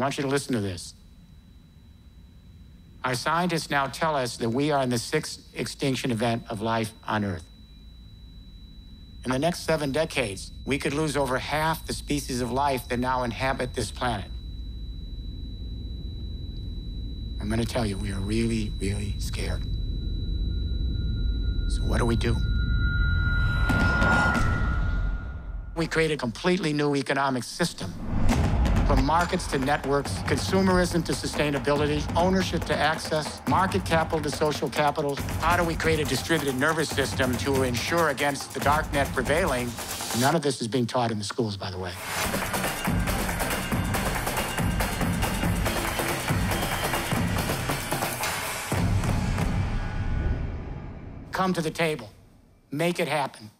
I want you to listen to this. Our scientists now tell us that we are in the sixth extinction event of life on Earth. In the next seven decades, we could lose over half the species of life that now inhabit this planet. I'm going to tell you, we are really, really scared. So, what do we do? We create a completely new economic system from markets to networks, consumerism to sustainability, ownership to access, market capital to social capital. How do we create a distributed nervous system to ensure against the dark net prevailing? None of this is being taught in the schools, by the way. Come to the table. Make it happen.